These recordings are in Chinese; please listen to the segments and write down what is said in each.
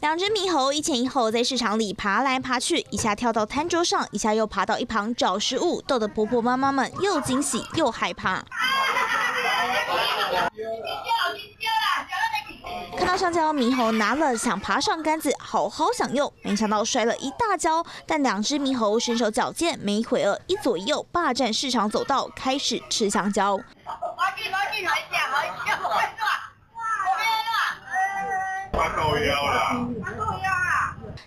两只猕猴一前一后在市场里爬来爬去，一下跳到餐桌上，一下又爬到一旁找食物，逗得婆婆妈妈们又惊喜又害怕。看到上交猕猴拿了想爬上杆子好好享用，没想到摔了一大跤。但两只猕猴身手矫健，没一会儿一左一右霸占市场走道，开始吃香蕉。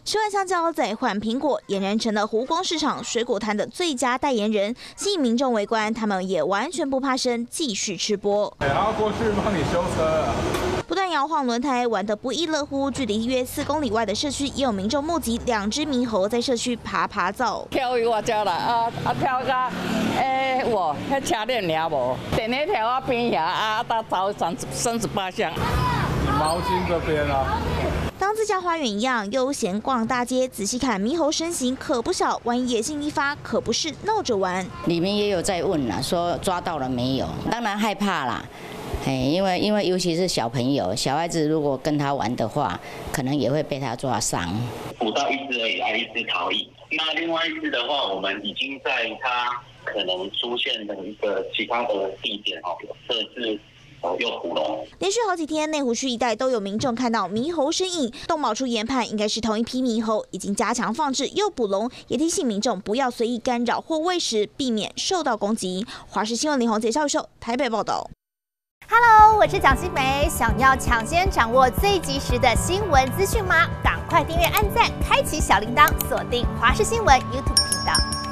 吃完香蕉再换苹果，俨然成了湖光市场水果摊的最佳代言人，吸引民众围观。他们也完全不怕生，继续吃播。然后过去帮你修车。不断摇晃轮胎，玩得不亦乐乎。距离约四公里外的社区，也有民众目击两只猕猴在社区爬爬走。跳去我叫啦，啊啊跳个诶，我迄车链了无？电咧跳我边遐啊，搭走三三十八巷。毛巾这边啊。当自家花园一样悠闲逛大街，仔细看猕猴身形可不小，万一野性一发，可不是闹着玩。里面也有在问啦，说抓到了没有？当然害怕啦，哎，因为因为尤其是小朋友，小孩子如果跟他玩的话，可能也会被他抓伤。捕到一只而已，还一只逃逸。那另外一只的话，我们已经在它可能出现的一个其他的地点哦，设置。又。连续好几天，内湖区一带都有民众看到猕猴身影，动保处研判应该是同一批猕猴，已经加强放置又捕笼，也提醒民众不要随意干扰或喂食，避免受到攻击。华视新闻李宏杰教授台北报道。Hello，我是蒋新梅，想要抢先掌握最及时的新闻资讯吗？赶快订阅、按赞、开启小铃铛，锁定华视新闻 YouTube 频道。